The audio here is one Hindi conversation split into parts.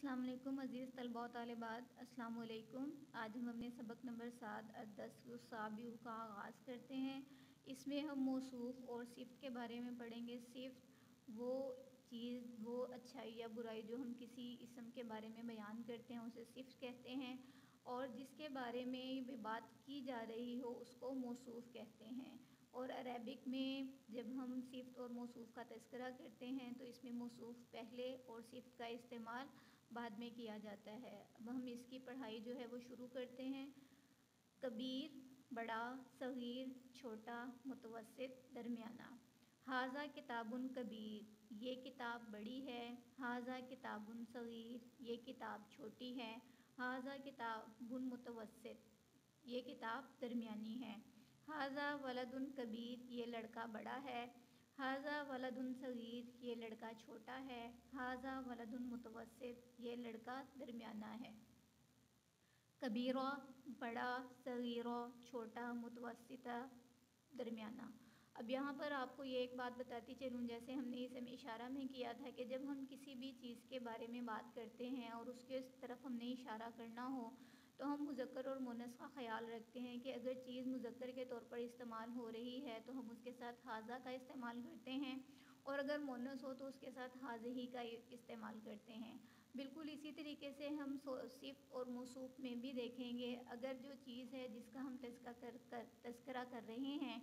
वालेकुम अज़ीज़ तलबा तलबात अस्सलाम वालेकुम आज हम अपने सबक नंबर सात दसाबियों का आगाज़ करते हैं। इसमें हम मौसूफ़ और सिफ्त के बारे में पढ़ेंगे। सिफ्त वो चीज़, वो अच्छाई या बुराई जो हम किसी इसम के बारे में बयान करते हैं, उसे सिफ्त कहते हैं और जिसके बारे में बात की जा रही हो, उसको मौसूफ़ कहते हैं। और अरबिक में जब हम सिफ्त और मौसूफ़ का तस्करा करते हैं तो इसमें मौसूफ़ पहले और सिफ्त का इस्तेमाल बाद में किया जाता है। अब हम इसकी पढ़ाई जो है वो शुरू करते हैं। कबीर, बड़ा, सग़ीर, छोटा मुतवसत दरमियाना। हाजा किताबुन कबीर, ये किताब बड़ी है। हाजा किताबुन सग़ीर, ये किताब छोटी है। हाजा किताबुन मुतवसत ये किताब दरमियानी है। हाजा वलदुन कबीर, ये लड़का बड़ा है। हाजा वलदुन सग़ीर, ये लड़का छोटा है। हाजा वलदुन मुतवसत ये लड़का दरमियाना है। कबीरा, बड़ा, सग़ीरा, छोटा मुतवसता दरमियाना। अब यहाँ पर आपको ये एक बात बताती चलूँ, जैसे हमने इसे इशारा में किया था कि जब हम किसी भी चीज़ के बारे में बात करते हैं और उसके तरफ़ हमने इशारा करना हो तो हम मुज़क्कर और मुनस का ख्याल रखते हैं कि अगर चीज़ मुज़क्कर के तौर पर इस्तेमाल हो रही है तो हम उसके साथ हाजा का इस्तेमाल करते हैं और अगर मोनस हो तो उसके साथ हाज ही का इस्तेमाल करते हैं। बिल्कुल इसी तरीके से हम सिफ और मौसूफ़ में भी देखेंगे अगर जो चीज़ है जिसका हम तस्का कर, कर तस्करा कर रहे हैं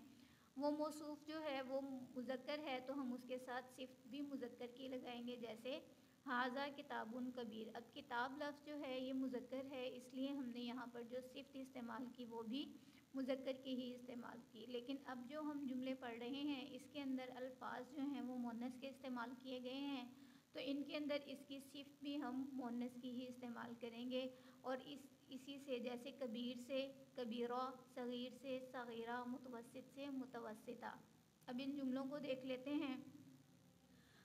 वो मौसूफ़ जो है वो मुजक्र है तो हम उसके साथ सिफ्त भी मुजक्र की लगाएँगे जैसे हाजा किताबुन कबीर। अब किताब लफ्ज़ जो है, ये मुजक्र है, इसलिए हमने यहाँ पर जो सिफ्त इस्तेमाल की, वो भी मुजक्र की ही इस्तेमाल की। लेकिन अब जो हम जुमले पढ़ रहे हैं, इसके अंदर अल्फाज जो हैं, वो मोनस के इस्तेमाल किए गए हैं। तो इनके अंदर इसकी सिफ्त भी हम मोनस की ही इस्तेमाल करेंगे। और इस, इसी से, जैसे कबीर से कबीरा, सग़ीर से सग़ीरा मुतवसत से मुतवसता अब इन जुमलों को देख लेते हैं।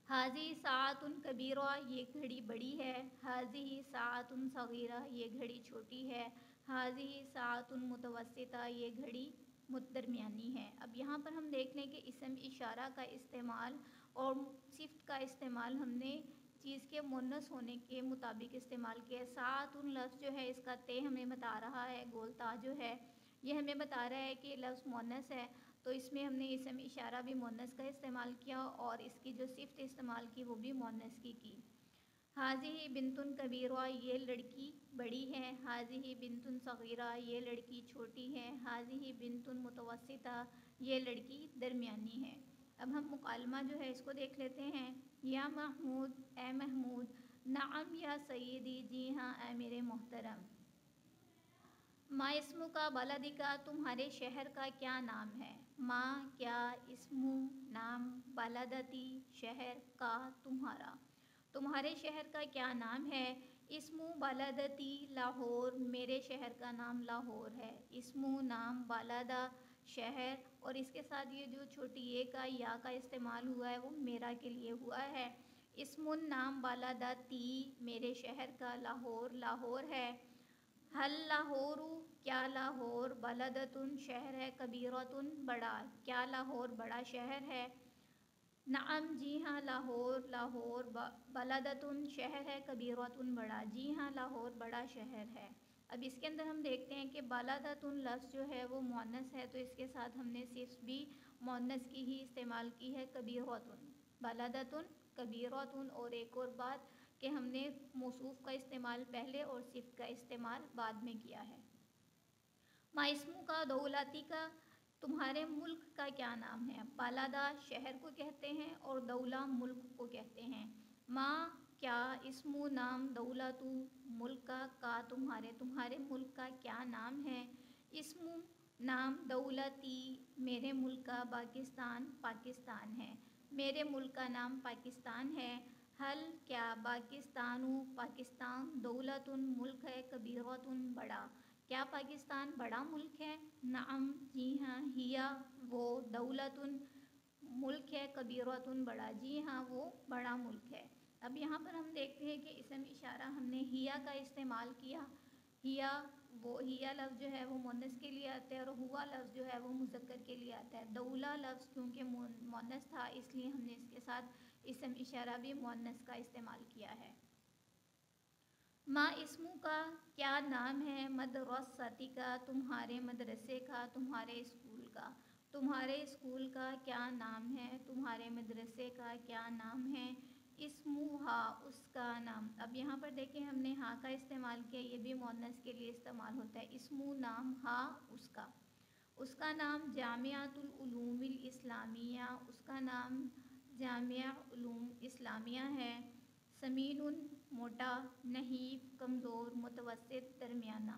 हाजी सात उन कबीरा, ये घड़ी बड़ी है। हाजी सात उन सगीरा, ये घड़ी छोटी है। हाजी सात उन मुतवसता ये घड़ी दरमियानी है। अब यहाँ पर हम देख लें कि इसम इशारा का इस्तेमाल और सिफ्त का इस्तेमाल हमने चीज़ के मुन्नस होने के मुताबिक इस्तेमाल किया सात उन लफ्ज़ जो है, इसका ते हमें बता रहा है गोलता जो है। ये हमें बता रहा है कि लफ्ज़ मोनस है। तो इसमें हमने इसम इशारा भी मोनस का इस्तेमाल किया और इसकी जो सिफ्त इस्तेमाल की वो भी मोनस की की। हाजी ही बिनतुन कबीरा ये लड़की बड़ी है, हाजी ही बिनतुन सग़ीरा ये लड़की छोटी है, हाजी ही बिनतुन मुतवसता ये लड़की दरमियानी है। अब हम मुकालमा जो है इसको देख लेते हैं। या महमूद, ए महमूद, नाम या सईदी जी हाँ ए मेरे मोहतरम। माँ इसमु का, बलदी का, तुम्हारे शहर का क्या नाम है? माँ, क्या इसमु नाम बलदती शहर का तुम्हारा? तुम्हारे शहर का क्या नाम है? इसमु बलदती लाहौर, मेरे शहर का नाम लाहौर है। इसमु नाम बालादा शहर और इसके साथ ये जो छोटी ए का, या का इस्तेमाल हुआ है, वो मेरा के लिए हुआ है। इसमुन नाम बालादा ती मेरे शहर का लाहौर लाहौर है। हल लाहौर, क्या लाहौर बलदतुन शहर है, कबीरतुन बड़ा क्या लाहौर बड़ा शहर है? नाम, जी हाँ लाहौर लाहौर बलदतुन शहर है, कबीरतुन बड़ा। जी हाँ लाहौर बड़ा शहर है। अब इसके अंदर हम देखते हैं कि बालादतुन लफ्ज़ जो है, वो मोनस है तो इसके साथ हमने सिर्फ़ भी मोनस की ही इस्तेमाल की है, कबीरतुन। बालादतुन, कबीरतुन और एक और बात कि हमने मौसूफ़ का इस्तेमाल पहले और सिफ्त का इस्तेमाल बाद में किया है। माइसमू का, दौलाती का, तुम्हारे मुल्क का क्या नाम है? बालादा शहर को कहते हैं और दौला मुल्क को कहते हैं। माँ, क्या इसमु नाम दौलतु मुल्क का का तुम्हारे तुम्हारे मुल्क का क्या नाम है? इसमु नाम दौलती मेरे मुल्क का, पाकिस्तान पाकिस्तान है। मेरे मुल्क का नाम पाकिस्तान है। हल, क्या पाकिस्तान पाकिस्तान दौलतुन मुल्क है, कबीरतुन बड़ा। क्या पाकिस्तान बड़ा मुल्क है? नाम, जी हाँ हिया वो दौलतुन मुल्क है, कबीरतुन बड़ा। जी हाँ वो बड़ा मुल्क है। अब यहाँ पर हम देखते हैं कि इसम इशारा हमने हिया का इस्तेमाल किया। हिया, वो हिया लफ्ज़ जो है वो मोनस के लिए आता है और हुआ लफ्ज़ जो है वो मुजक्कर के लिए आता है। दौला लफ्ज़ क्योंकि मोनस था, इसलिए हमने इसके साथ इसम इशारा भी मुन्नस का इस्तेमाल किया है। माँ इसमू का क्या नाम है? मदरसती का, तुम्हारे मदरसे का, तुम्हारे स्कूल का। तुम्हारे स्कूल का क्या नाम है? तुम्हारे मदरसे का क्या नाम है? इसमू हा, उसका नाम। अब यहाँ पर देखें, हमने हा का इस्तेमाल किया, ये भी मोनस के लिए इस्तेमाल होता है। इसमू नाम, हा, उसका। उसका नाम जामियातुल इस्लामिया, उसका नाम जामिया इस्लामिया है। समीन मोटा, नहीफ, कमज़ोर मुतवसत दरमियाना।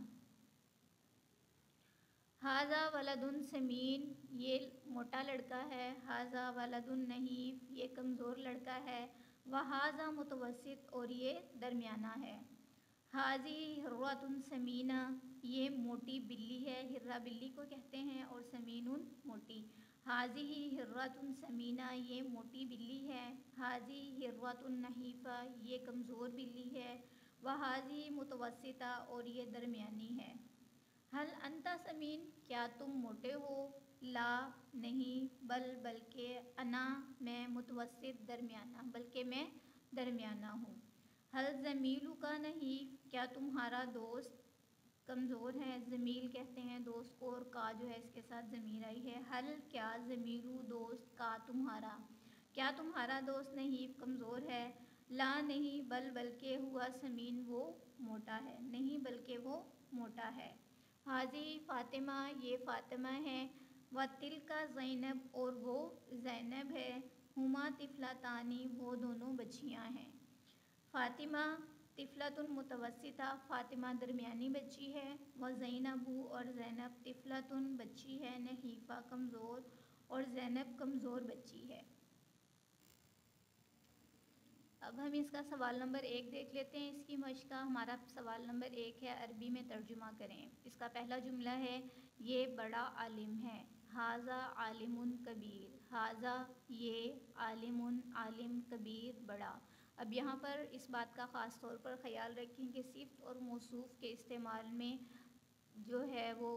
हाजा वलदुन समीन, ये मोटा लड़का है। हाजा वलदुन नहीफ, ये कमज़ोर लड़का है। वह हाजा मुतवसत और ये दरमियाना है। हाजी हर्रतुन समीना, ये मोटी बिल्ली है। हिर्रा बिल्ली को कहते हैं और समीन मोटी। हाजी ही हिर्रतुन समीना, ये मोटी बिल्ली है। हाजी हिर्रतुन नहीफ़ा, ये कमज़ोर बिल्ली है। व हाजी मुतवसता और ये दरमियानी है। हल अंता समीन, क्या तुम मोटे हो? ला नहीं, बल बल्कि अना, मैं मुतवसत दरमियाना, बल्कि मैं दरमियाना हूँ। हल ज़मीलू का नहीं, क्या तुम्हारा दोस्त कमज़ोर है, ज़मील कहते हैं दोस्त को, और का जो है इसके साथ ज़मीर आई है। हल क्या ज़मीरू दोस्त का तुम्हारा? क्या तुम्हारा दोस्त नहीं कमज़ोर है? ला नहीं, बल बल्कि हुआ समीन वो मोटा है। नहीं बल्कि वो मोटा है। हाजी फ़ातिमा, ये फ़ातिमा है। व तिल का ज़ैनब, और वो ज़ैनब है। हुमा तिफलातानी, वो दोनों बच्चियाँ हैं। फ़ातिमा तिफ़लतुलमतवसता फ़ातिमा दरमियानी बच्ची है, व ज़ैनबू और ज़ैनब तिफ़लतुन बच्ची है नहीफ़ा कमज़ोर और ज़ैनब कमज़ोर बच्ची है। अब हम इसका सवाल नंबर एक देख लेते हैं। इसकी मश का हमारा सवाल नंबर एक है, अरबी में तर्जुमा करें। इसका पहला जुमला है, ये बड़ा आलिम है। हाजा आलिम कबीर, हाजा ये आलिम आलिम कबीर बड़ा। अब यहाँ पर इस बात का ख़ास तौर पर ख़याल रखें कि सिफ्त और मौसूफ़ के इस्तेमाल में जो है वो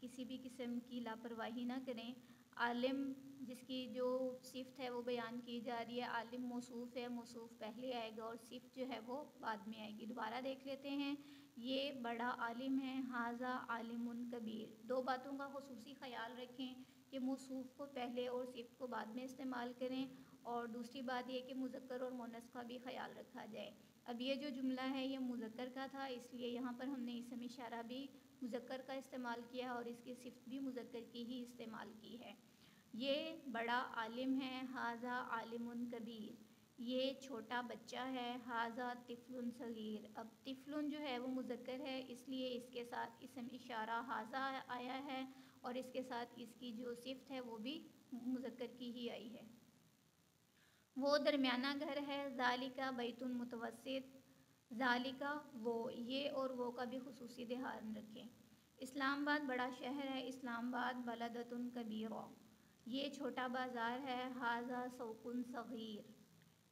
किसी भी किस्म की लापरवाही ना करें। आलिम जिसकी जो सिफ्त है वो बयान की जा रही है, आलिम मौसूफ़ है, मौसूफ़ पहले आएगा और सिफ्त जो है वो बाद में आएगी। दोबारा देख लेते हैं, ये बड़ा आलिम है, हाजा आलिम कबीर। दो बातों का खसूस ख्याल रखें कि मौसूफ़ को पहले और सिफ्त को बाद में इस्तेमाल करें और दूसरी बात यह कि मुजक्कर और मोनस का भी ख्याल रखा जाए। अब ये जो जुमला है, ये मुजक्कर का था, इसलिए यहाँ पर हमने इसम इशारा भी मुजक्कर का इस्तेमाल किया है और इसकी सिफ्त भी मुजक्कर की ही इस्तेमाल की है। ये बड़ा आलिम है, हाजा आलिम कबीर। ये छोटा बच्चा है, हाजा तिफलुन सग़ीर। अब तिफलुन जो है, वो मुजक्कर है, इसलिए इसके साथ इसम इशारा हाजा आया है और इसके साथ इसकी जो सिफ्त है, वो भी मुजक्कर की ही आई है। वो दरमियाना घर है, जालिका बैतुन मुतवसत जालिका, वो ये और वो का भी खसूसी ध्यान रखें। इस्लामाबाद बड़ा शहर है, इस्लामाबाद बलदतुन कबीर। ये छोटा बाज़ार है, हाजा सौकुन सग़ीर।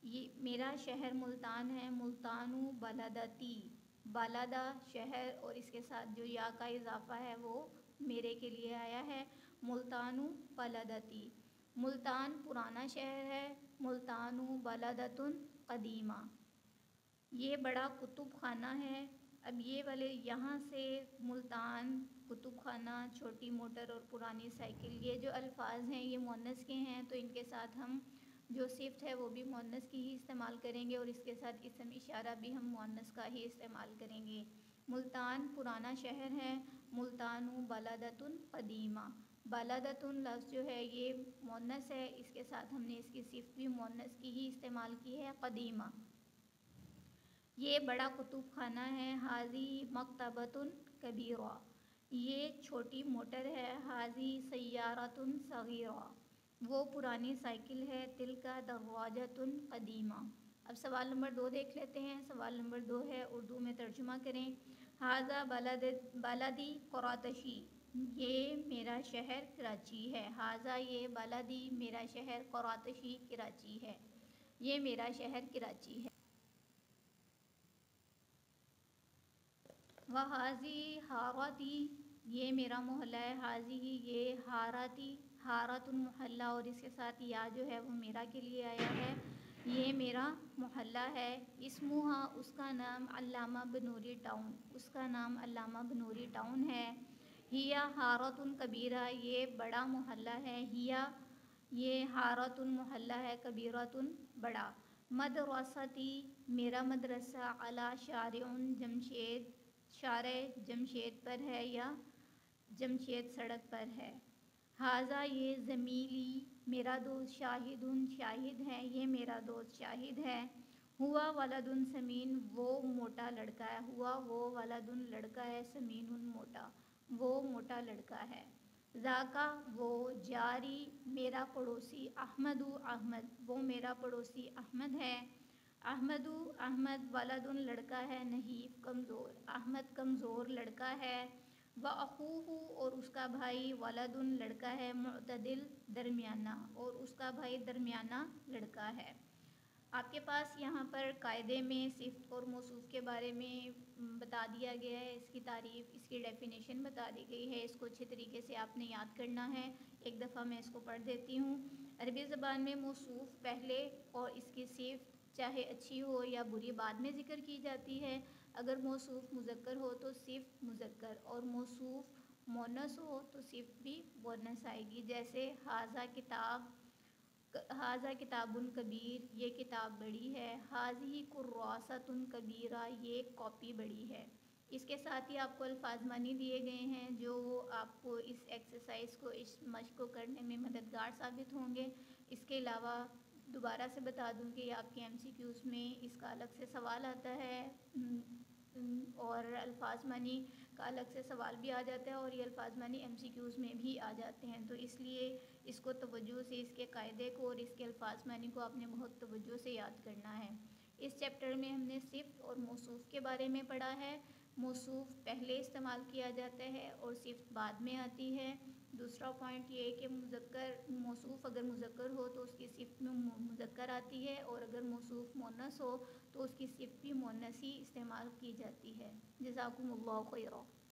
ये मेरा शहर मुल्तान है, मुल्तानु बलदती। बलदा शहर और इसके साथ जो या का इजाफ़ा है, वो मेरे के लिए आया है, मुल्तानु बलदती। मुल्तान पुराना शहर है मुल्तान बलदतुन कदीमा। ये बड़ा कुतुब खाना है। अब ये वाले यहाँ से मुल्तान कुतुब खाना छोटी मोटर और पुरानी साइकिल, ये जो अल्फाज हैं, ये मोनस के हैं तो इनके साथ हम जो सिफ्त है, वो भी मोनस की ही इस्तेमाल करेंगे और इसके साथ इसम इशारा भी हम मोनस का ही इस्तेमाल करेंगे। मुल्तान पुराना शहर है। मुल्तान बलदतुन कदीमा। बालादतुन लफ्ज़ जो है, ये मोनस है। इसके साथ हमने इसकी सिफ्त भी मोनस की ही इस्तेमाल की है, कदीमा। ये बड़ा कुतुब खाना है, हाजी मकतबतुन कबीरा। ये छोटी मोटर है, हाजी सयारतुन सगीरा। वो पुरानी साइकिल है तिल का दरवाजतुन कदीमा। अब सवाल नंबर दो देख लेते हैं। सवाल नंबर दो है, उर्दू में तर्जुमा करें। हाजा बालाद, बालादी करातशी। ये मेरा शहर कराची है। हाजा ये बालादी मेरा शहर करातशी कराची है। ये मेरा शहर कराची है। वह हाजी हाराती, ये मेरा मोहल्ला है। हाजी ये हाराती हारातुल मोहल्ला और इसके साथ या जो है वो मेरा के लिए आया है। ये मेरा मोहल्ला है। इसमुहा उसका नाम अल्लामा बनूरी टाउन, उसका नाम अल्लामा बनूरी टाउन है। हिया हारतुन कबीरा, ये बड़ा मोहल्ला है। हिया, ये हारतुन मोहल्ला है, कबीरतुन बड़ा। मदरसती, मेरा मदरसा अला शारउन जमशेद, शार जमशेद पर है या जमशेद सड़क पर है। हाजा, ये ज़मीली, मेरा दोस्त शाहिदुन शाहिद है, ये मेरा दोस्त शाहिद है। हुआ वालदुन समीन, वो मोटा लड़का है। हुआ वो वालदुन लड़का है समीन उन मोटा। वो मोटा लड़का है। जाका, वो जारी, मेरा पड़ोसी अहमदु अहमद, वो मेरा पड़ोसी अहमद है। अहमदु अहमद वालदुन लड़का है, नहीफ, कमज़ोर। अहमद कमज़ोर लड़का है। व अखूहू और उसका भाई वलदुन लड़का है मतदिल दरमियाना और उसका भाई दरमियाना लड़का है। आपके पास यहाँ पर कायदे में सिफ्त और मौसूफ के बारे में बता दिया गया है, इसकी तारीफ़, इसकी डेफिनेशन बता दी गई है, इसको अच्छे तरीके से आपने याद करना है। एक दफ़ा मैं इसको पढ़ देती हूँ। अरबी ज़बान में मौसूफ पहले और इसकी सिफ्त, चाहे अच्छी हो या बुरी, बाद में ज़िक्र की जाती है। अगर मौसूफ मुजक्कर हो तो सिर्फ़ मुजक्कर और मौसूफ मोनस हो तो सिर्फ़ भी मोनस आएगी। जैसे हाजा किताब हाजा किताबुन कबीर, ये किताब बड़ी है। हाजी कुर्रासतुन कबीरा, ये कॉपी बड़ी है। इसके साथ ही आपको अल्फाजमानी दिए गए हैं, जो आपको इस एक्सरसाइज को, इस मश्क को करने में मददगार साबित होंगे। इसके अलावा दोबारा से बता दूँ कि आपके एमसीक्यूज़ में इसका अलग से सवाल आता है। और अल्फाज मानी का अलग से सवाल भी आ जाता है और ये अल्फाज मानी एम में भी आ जाते हैं। तो इसलिए इसको तवज्जो से, इसके कायदे को और इसके अल्फाज मानी को आपने बहुत तवज्जो से याद करना है। इस चैप्टर में हमने सिफ्त और मौसूफ़ के बारे में पढ़ा है। मौसूफ़ पहले इस्तेमाल किया जाता है और सिफ्त बाद में आती है। दूसरा पॉइंट ये है कि मुजक्कर, मौसूफ़ अगर मुजक्कर हो तो उसकी सिफ्त में मुजक्र आती है और अगर मौसूफ़ मोनस हो तो उसकी सिफ्त भी मोनस ही इस्तेमाल की जाती है। जजाकुमुल्लाह खैरा